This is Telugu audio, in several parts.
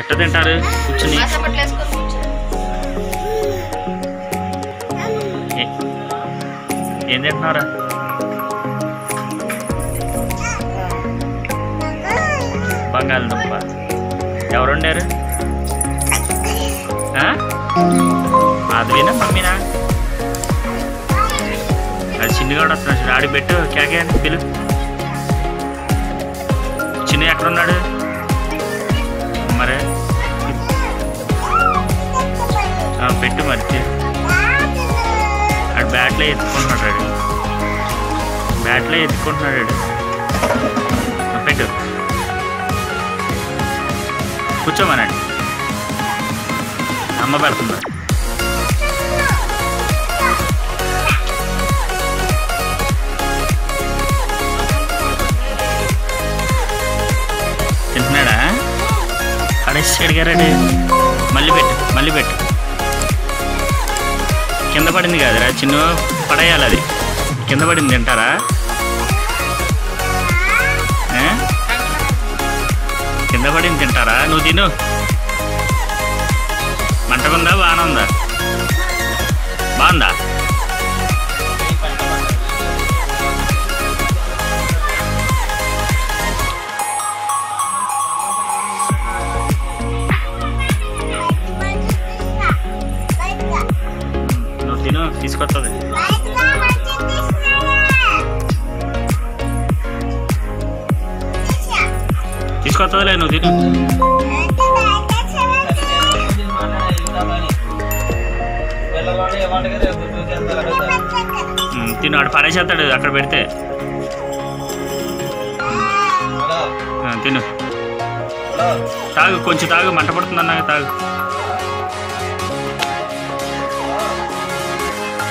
ఎట్ట తింటారు? కూర్చుని. ఏం తింటున్నారా? బంగాళదుంప. ఎవరు ఎవరుండారు అదివేనా మమ్మీనా? అది చిన్నగా వస్తున్నాడు ఆడి పెట్టు కేకే అని పిలు చిన్న ఎక్కడున్నాడు? మరి? ఆ, పెట్టు మరి అటు బ్యాట్లో ఎత్తుకుంటున్నాడు బ్యాట్లో ఎత్తుకుంటున్నాడు ఆ, పెట్టు. కూర్చోమనండి. అమ్మ పెడుతుందా. పడేసి అడిగారాడు మళ్ళీ పెట్టు మళ్ళీ పెట్టు. కింద పడింది కాదురా చిన్న పడేయాలి అది. కింద పడింది తింటారా? కింద పడింది తింటారా? నువ్వు తిను. మంటకుందా బాగానే తీసుకొస్తుంది. తీసుకొస్తుందిలే నువ్వు తిను. తిను ఆడు పడేసేస్తాడు అక్కడ పెడితే. తిను. తాగు కొంచెం తాగు మంట పడుతుంది అన్నాక తాగు.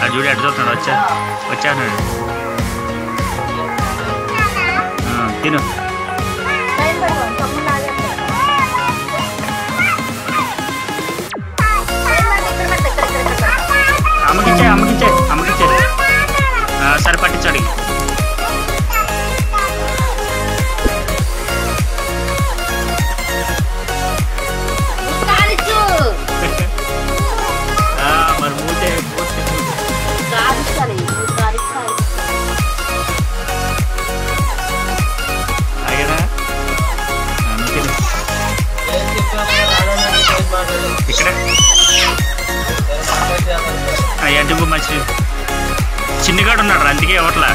ఆ చూడు ఎటు చూస్తున్నాడు? వచ్చా? తిను. ఇక్కడ. ఆ, ఎడ్డుపు మంచి చిన్నగాడు ఉన్నాడు అందుకే ఇవ్వట్లా